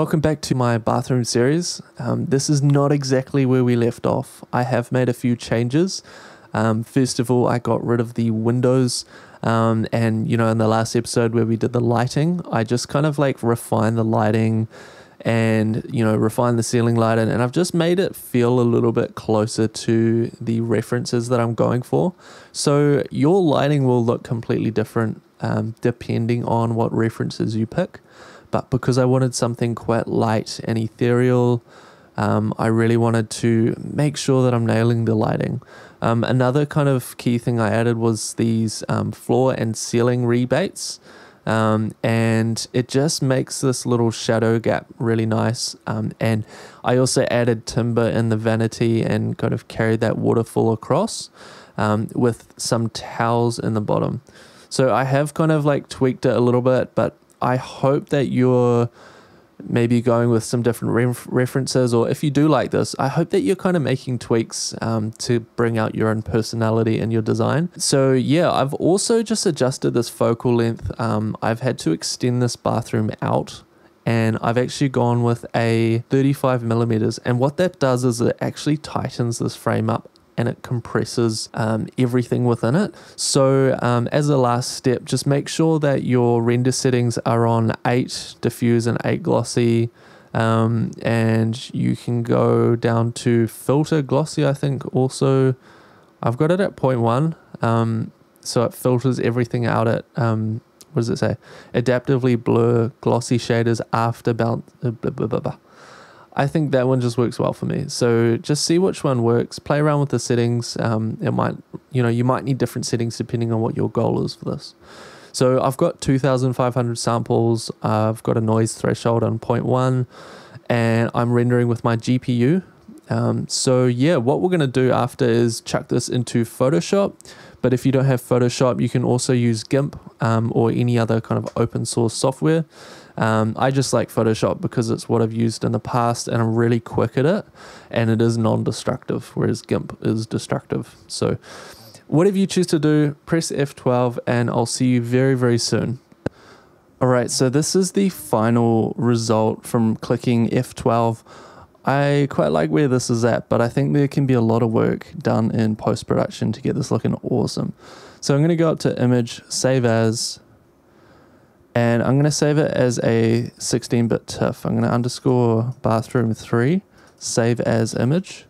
Welcome back to my bathroom series. Um, this is not exactly where we left off. I have made a few changes. Um, first of all, I got rid of the windows. Um, and, you know, in the last episode where we did the lighting, I just kind of like refined the lighting and, you know, refined the ceiling lighting. And, I've just made it feel a little bit closer to the references that I'm going for. So your lighting will look completely different um, depending on what references you pick. But because I wanted something quite light and ethereal, um, I really wanted to make sure that I'm nailing the lighting. Um, another kind of key thing I added was these um, floor and ceiling rebates. Um, and it just makes this little shadow gap really nice. Um, and I also added timber in the vanity and kind of carried that waterfall across um, with some towels in the bottom. So I have kind of like tweaked it a little bit, but I hope that you're maybe going with some different ref- references, or if you do like this, I hope that you're kind of making tweaks um, to bring out your own personality in your design. So, yeah, I've also just adjusted this focal length. Um, I've had to extend this bathroom out. And I've actually gone with a 35 millimeters. And what that does is it actually tightens this frame up and it compresses um, everything within it. So um, as a last step, just make sure that your render settings are on 8 diffuse and 8 glossy. Um, and you can go down to filter glossy, I think also. I've got it at 0.1. Um, so it filters everything out at um, what does it say? Adaptively blur glossy shaders after bounce. Uh, blah, blah, blah, I think that one just works well for me. So just see which one works. Play around with the settings. Um, it might, you know, you might need different settings depending on what your goal is for this. So I've got 2,500 samples. I've got a noise threshold on 0.1, and I'm rendering with my GPU. Um, so yeah, what we're gonna do after is chuck this into Photoshop. But if you don't have Photoshop, you can also use GIMP um, or any other kind of open source software. Um, I just like Photoshop because it's what I've used in the past and I'm really quick at it and it is non destructive, whereas GIMP is destructive. So, whatever you choose to do, press F12 and I'll see you very, very soon. All right, so this is the final result from clicking F12. I quite like where this is at, but I think there can be a lot of work done in post production to get this looking awesome. So I'm going to go up to image, save as, and I'm going to save it as a 16-bit TIFF. I'm going to underscore bathroom 3, save as image.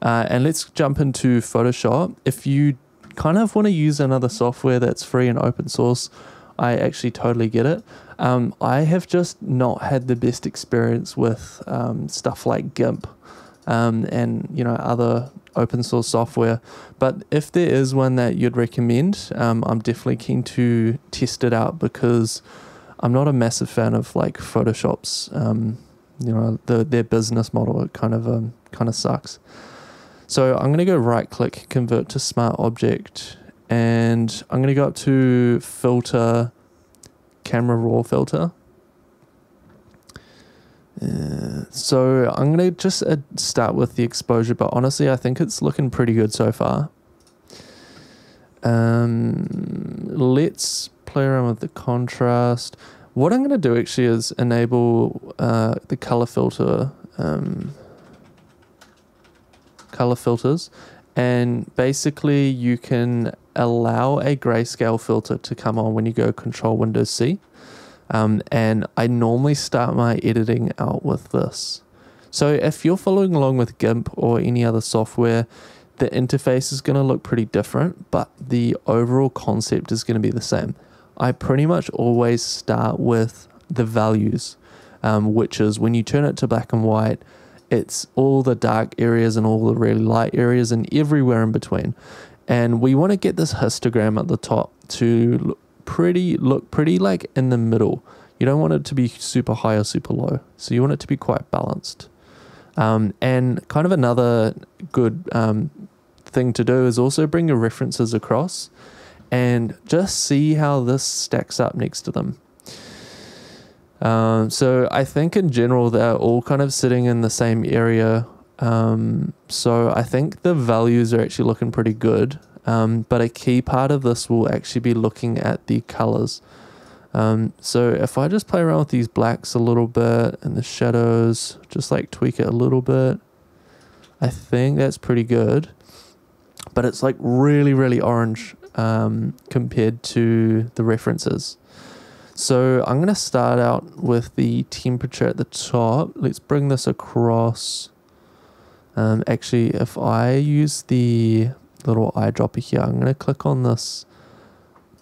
Uh, and let's jump into Photoshop. If you kind of want to use another software that's free and open source, I actually totally get it. Um, I have just not had the best experience with um, stuff like GIMP um, and you know other open source software. But if there is one that you'd recommend, um, I'm definitely keen to test it out because I'm not a massive fan of like Photoshop's, um, you know, the their business model. It kind of um, kind of sucks. So I'm to go right click, convert to smart object, and I'm to go up to filter, camera raw filter. So I'm going to just uh, start with the exposure, but honestly, I think it's looking pretty good so far. Um, let's play around with the contrast. What I'm going to do actually is enable uh, the color filter, um, color filters, and basically you can allow a grayscale filter to come on when you go Control Windows C. Um, and I normally start my editing out with this. So if you're following along with GIMP or any other software, the interface is going to look pretty different, but the overall concept is going to be the same. I pretty much always start with the values, um, which is when you turn it to black and white, it's all the dark areas and all the really light areas and everywhere in between. And we want to get this histogram at the top to pretty look pretty like in the middle. You don't want it to be super high or super low. So you want it to be quite balanced. Um, and kind of another good um, thing to do is also bring your references across and just see how this stacks up next to them. Um, so I think in general they're all kind of sitting in the same area. Um, so I think the values are actually looking pretty good. Um, but a key part of this will actually be looking at the colors. Um, so if I just play around with these blacks a little bit and the shadows, just like tweak it a little bit, I think that's pretty good. But it's like really, really orange um, compared to the references. So I'm going to start out with the temperature at the top. Let's bring this across. Um, actually, if I use the little eyedropper here, I'm going to click on this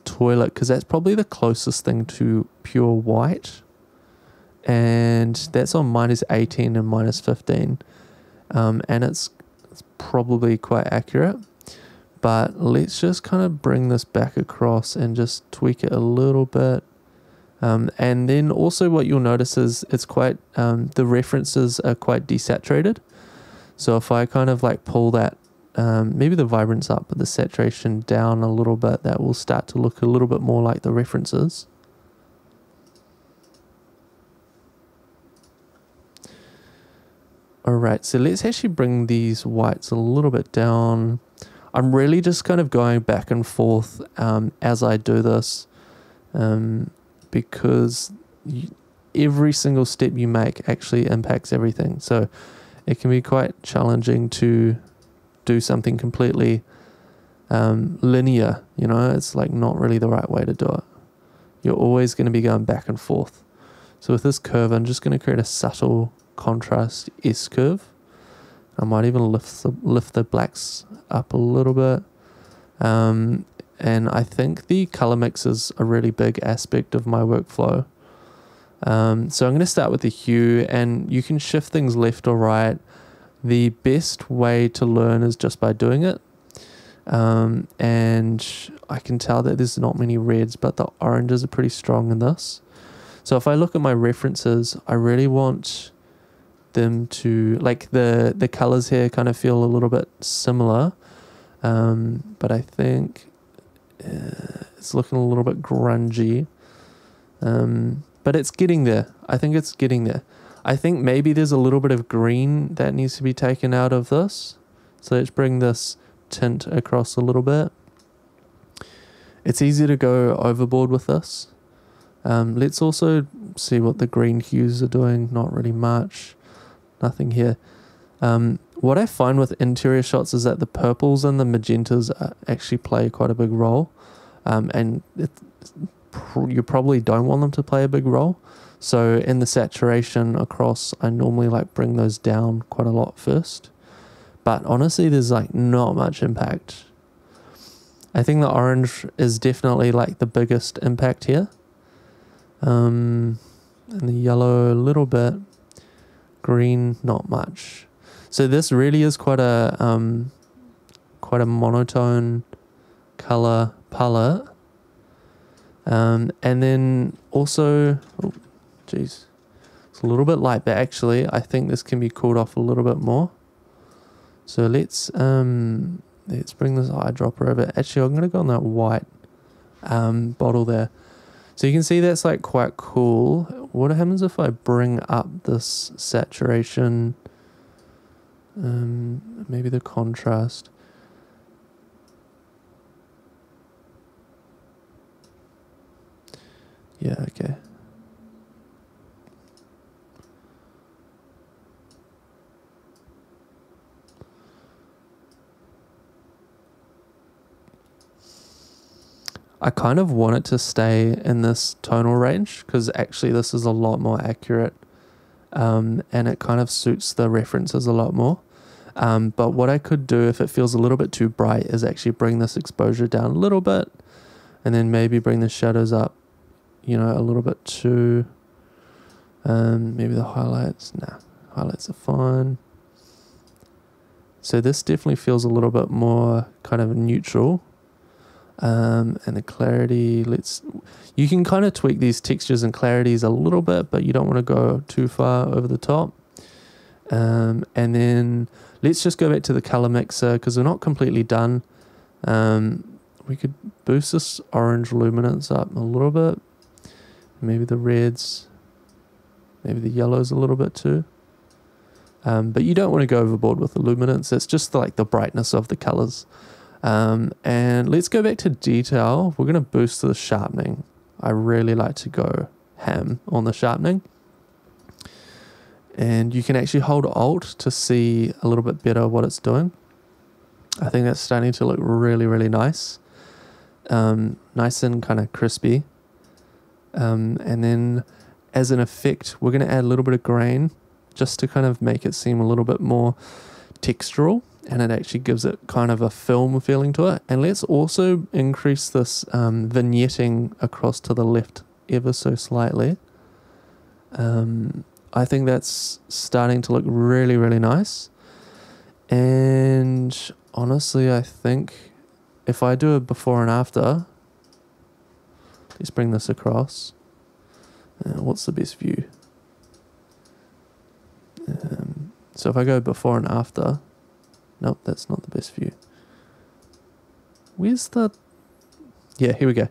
toilet because that's probably the closest thing to pure white. And that's on minus 18 and minus 15. Um, and it's, it's probably quite accurate. But let's just kind of bring this back across and just tweak it a little bit. Um, and then also what you'll notice is it's quite, um, the references are quite desaturated. So if I kind of like pull that, um, maybe the vibrance up, but the saturation down a little bit, that will start to look a little bit more like the references. Alright, so let's actually bring these whites a little bit down. I'm really just kind of going back and forth um, as I do this. Um, because you, every single step you make actually impacts everything. So it can be quite challenging to do something completely um, linear. You know, it's like not really the right way to do it. You're always going to be going back and forth. So with this curve, I'm just going to create a subtle contrast S curve. I might even lift the, lift the blacks up a little bit. Um, and I think the color mix is a really big aspect of my workflow. Um, so I'm going to start with the hue, and you can shift things left or right. The best way to learn is just by doing it. Um, and I can tell that there's not many reds, but the oranges are pretty strong in this. So if I look at my references, I really want them to like the the colors here kind of feel a little bit similar, um, but I think uh, it's looking a little bit grungy. Um, but it's getting there. I think it's getting there. I think maybe there's a little bit of green that needs to be taken out of this. So let's bring this tint across a little bit. It's easy to go overboard with this. Um, let's also see what the green hues are doing. Not really much. Nothing here. Um, what I find with interior shots is that the purples and the magentas actually play quite a big role um, and you probably don't want them to play a big role. So in the saturation across, I normally like bring those down quite a lot first. But honestly, there's like not much impact. I think the orange is definitely like the biggest impact here. Um, and the yellow a little bit. Green, not much. So this really is quite a um, quite a monotone color palette. Um, and then also, geez, it's a little bit light, but actually I think this can be cooled off a little bit more. So let's um, let's bring this eyedropper over. Actually, I'm gonna go on that white um, bottle there. So you can see that's like quite cool. What happens if I bring up this saturation? Um, maybe the contrast. Yeah, okay. I kind of want it to stay in this tonal range because actually this is a lot more accurate um, and it kind of suits the references a lot more. Um, but what I could do if it feels a little bit too bright is actually bring this exposure down a little bit and then maybe bring the shadows up you know, a little bit too. Um, maybe the highlights. Nah, highlights are fine. So this definitely feels a little bit more kind of neutral. Um, and the clarity, let's, you can kind of tweak these textures and clarities a little bit, but you don't want to go too far over the top. Um, and then let's just go back to the color mixer because we're not completely done. Um, we could boost this orange luminance up a little bit maybe the reds, maybe the yellows a little bit too. Um, but you don't want to go overboard with the luminance. It's just like the brightness of the colors. Um, and let's go back to detail. We're going to boost the sharpening. I really like to go ham on the sharpening. And you can actually hold Alt to see a little bit better what it's doing. I think that's starting to look really, really nice. Um, nice and kind of crispy. Um, and then as an effect, we're going to add a little bit of grain just to kind of make it seem a little bit more textural and it actually gives it kind of a film feeling to it. And let's also increase this um, vignetting across to the left ever so slightly. Um, I think that's starting to look really, really nice. And honestly, I think if I do a before and after, let's bring this across. Uh, what's the best view? Um, so if I go before and after, nope, that's not the best view. Where's the? Yeah, here we go.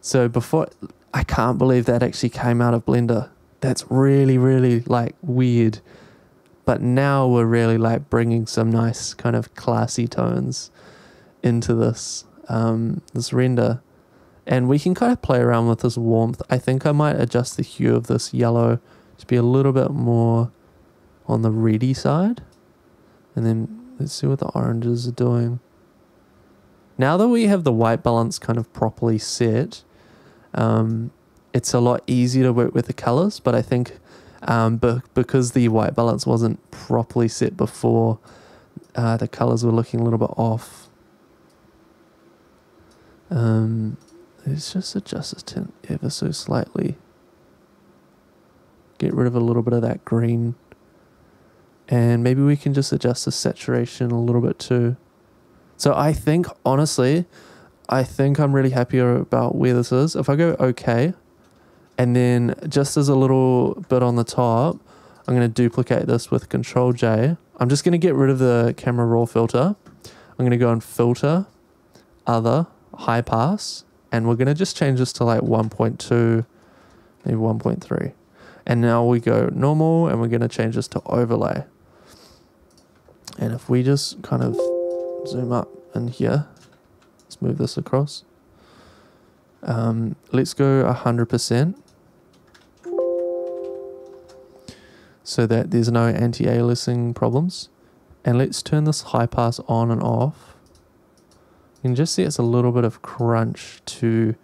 So before, I can't believe that actually came out of Blender. That's really, really like weird. But now we're really like bringing some nice kind of classy tones into this um, this render, and we can kind of play around with this warmth. I think I might adjust the hue of this yellow to be a little bit more on the reedy side. And then let's see what the oranges are doing. Now that we have the white balance kind of properly set, um, it's a lot easier to work with the colors. But I think um, be- because the white balance wasn't properly set before, uh, the colors were looking a little bit off. Um, let's just adjust this tint ever so slightly. Get rid of a little bit of that green and maybe we can just adjust the saturation a little bit too. So I think honestly, I think I'm really happy about where this is. If I go OK, and then just as a little bit on the top, I'm going to duplicate this with Control J. I'm just going to get rid of the camera raw filter. I'm going to go and filter, other, high pass, and we're going to just change this to like 1.2, maybe 1.3. And now we go normal and we're going to change this to overlay. And if we just kind of zoom up in here, let's move this across. Um, let's go 100% so that there's no anti-aliasing problems. And let's turn this high pass on and off. You can just see it's a little bit of crunch to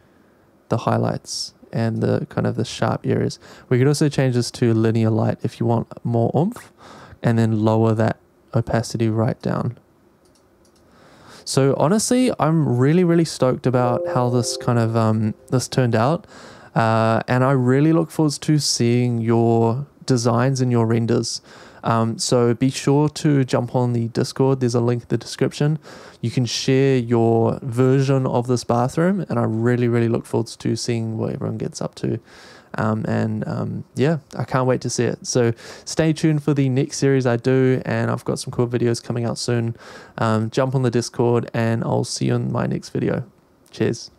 the highlights and the kind of the sharp areas. We could also change this to linear light if you want more oomph and then lower that opacity right down. So honestly, I'm really, really stoked about how this kind of um, this turned out. Uh, and I really look forward to seeing your designs and your renders. Um, so be sure to jump on the Discord. There's a link in the description. You can share your version of this bathroom, and I really, really look forward to seeing what everyone gets up to. Um, and um, yeah, I can't wait to see it. So stay tuned for the next series I do, and I've got some cool videos coming out soon. Um, jump on the Discord, and I'll see you in my next video. Cheers.